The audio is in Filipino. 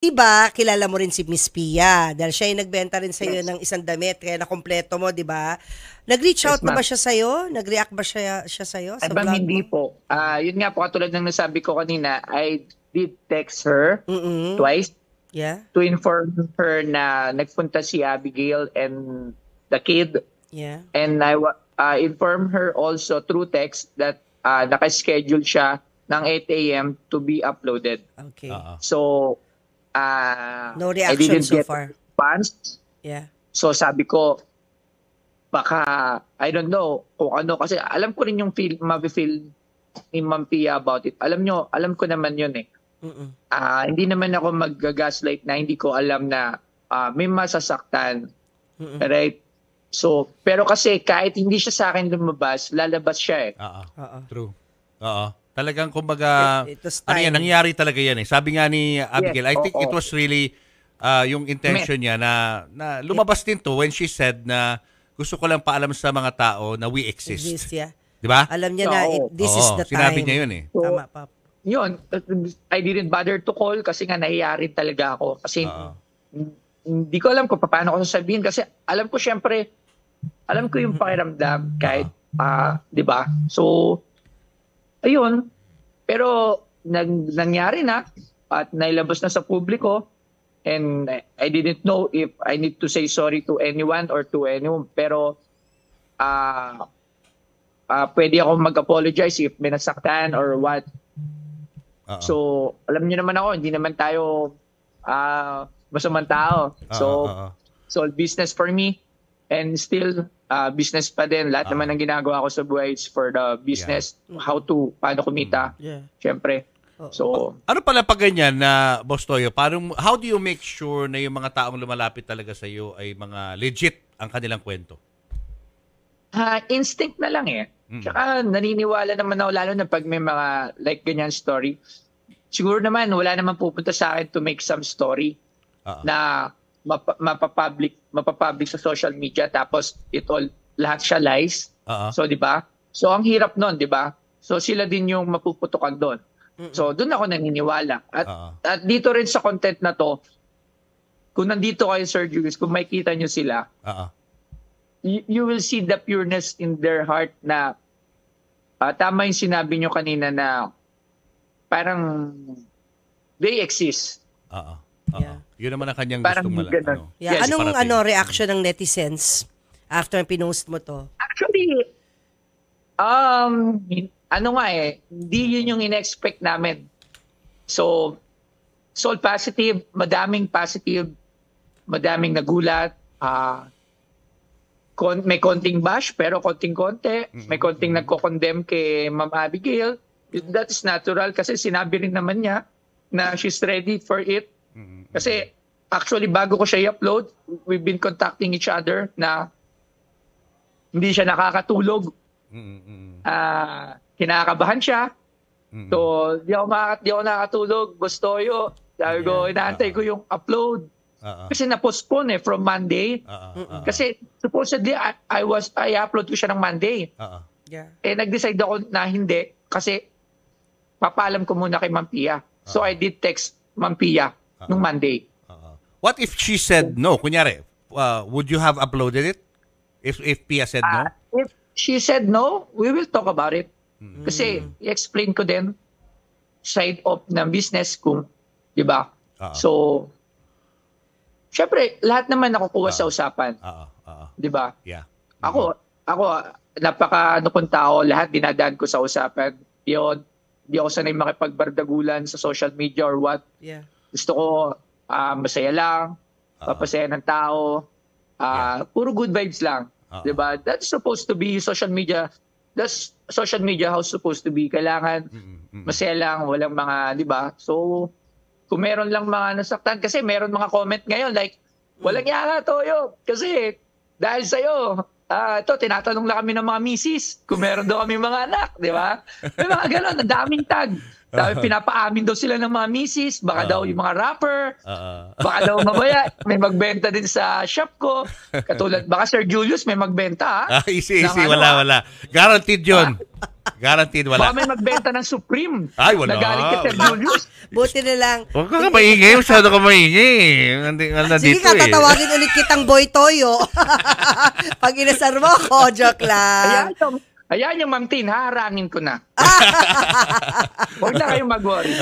Diba, kilala mo rin si Miss Pia dahil siya yung nagbenta rin sa iyo Yes. ng isang damit kaya nakompleto mo, 'di ba? Nag-reach Yes, out na ba siya sa iyo? Nag-react ba siya siya sa iyo sa Ay, ma'am, vlog hindi mo? po. Ah, yun nga po, katulad ng nasabi ko kanina, I did text her Mm-mm. twice Yeah. to inform her na nagpunta si Abigail and the kid. Yeah. And I uh, inform her also through text that uh, nakaschedule siya ng 8 a.m. to be uploaded. Okay. Oo. So, uh, No I reaction didn't so get far. response. Yeah. So sabi ko, baka, I don't know, kung ano, kasi alam ko rin yung feel, mafe-feel ni Ma'am Pia about it. Alam nyo, alam ko naman yun eh. Ah, hindi naman ako mag-gaslight na hindi ko alam na ah, may masasaktan. Mm-mm. Right? So, pero kasi kahit hindi siya sa akin lumabas, lalabas siya eh. Oo. Oo. True. Oo. Talagang kumbaga, It- it ano yan, nangyari talaga yan eh. Sabi nga ni Abigail, I think oo. it was really uh, yung intention niya na, na lumabas din to when she said na gusto ko lang paalam sa mga tao na we exist. Exist, yeah. Di ba? Alam niya na Oo. it, this is Oo, the time. sinabi niya yun eh. So, Tama pa. yun, I didn't bother to call kasi nga nahiya rin talaga ako. Kasi Oo. hindi ko alam kung paano ko sasabihin kasi alam ko syempre, alam ko yung pakiramdam kahit, ah, di ba? So, ayun. Pero nang, nangyari na at nailabas na sa publiko and I, didn't know if I need to say sorry to anyone or to anyone. Pero ah ah, pwede ako mag-apologize if may nasaktan or what. Oo. So, alam niyo naman ako, hindi naman tayo ah masamang tao. So, Oo, oo. so business for me and still uh, business pa din. Lahat Ah. naman ng ginagawa ko sa buhay is for the business, how to, paano kumita, Yeah. syempre. Oo. So, Ano pala pag ganyan na, Boss Toyo, paano, how do you make sure na yung mga taong lumalapit talaga sa iyo ay mga legit ang kanilang kwento? ah, instinct na lang eh. Mm. Tsaka naniniwala naman ako lalo na pag may mga like ganyan story. Siguro naman wala naman pupunta sa akin to make some story Oo. na map- mapapublic mapapublic sa social media tapos it all lahat siya lies. Oo. So, di ba? So, ang hirap nun, di ba? So, sila din yung mapuputukan doon. So, doon ako naniniwala. At, Oo. at dito rin sa content na to, kung nandito kayo, Sir Julius, kung makikita nyo sila, Oo. you, you will see the pureness in their heart na ah, tama yung sinabi nyo kanina na parang they exist. Oo. Oo. Yeah. Yun naman ang kanyang Parang gustong mala- ganun. ano. Yeah, Yes, anong parating. ano reaction ng netizens after pinost mo to? Actually, um, ano nga eh, hindi yun yung in-expect namin. So, all positive, madaming positive, madaming nagulat, ah kon- may konting bash, pero konting-konti, may konting nagko-condemn kay Ma'am Abigail. That is natural kasi sinabi rin naman niya na she's ready for it. Kasi actually bago ko siya i-upload, we've been contacting each other na hindi siya nakakatulog. Mm, mm, mm. Ah, kinakabahan siya. Mm, mm. So, di ako, maka- di ako nakakatulog. Gustoyo. Sabi ko, Yeah. inaantay ko yung upload. Oo. Kasi na-postpone eh from Monday. Oo. Oo. Kasi supposedly I, I was I upload ko siya ng Monday. Oo. Yeah. Eh nag-decide ako na hindi kasi papaalam ko muna kay Ma'am Pia. So I did text Ma'am Pia nung Monday. Oo. What if she said no? Kunyari, uh, would you have uploaded it? If if Pia said no? Ah, if she said no, we will talk about it. Kasi i-explain ko din side of ng business kung, di ba? Oo. So, syempre, lahat naman nakukuha sa usapan, Oo. Oo. di ba? Yeah. Ako, ako, napaka ano kong tao, lahat dinadaan ko sa usapan. Yun, di ako sanay makipagbardagulan sa social media or what. Yeah. Gusto ko ah, masaya lang, Ah. papasaya ng tao, ah, puro good vibes lang. Ah. 'Di ba? That's supposed to be social media. That's social media how supposed to be. Kailangan Mm, mm. masaya lang, walang mga, 'di ba? So kung meron lang mga nasaktan kasi meron mga comment ngayon like walang yaka toyo kasi dahil sa iyo Ah, ito, tinatanong lang kami ng mga misis kung meron daw kami mga anak, di ba? May mga ganon, ang daming tag. Sabi, pinapaamin daw sila ng mga misis, baka Oo. daw yung mga rapper, Oo. baka daw mamaya may magbenta din sa shop ko. Katulad, baka Sir Julius may magbenta? Ah, easy, easy. Ano, Wala, ah. wala. Guaranteed yun. Guaranteed, Baka wala. may magbenta ng Supreme. Ay, wala. Nagaling kay Sir. Julius. Buti na lang. Huwag ka nga maingay. Masyado ka maingay. Hindi nga na Sige dito ka, eh. tatawagin ulit kitang Boy Toyo. Pag inasar mo ako, joke lang. Ayan ayan yung Ma'am Tin, haharangin ko na. Huwag na kayong mag-worry.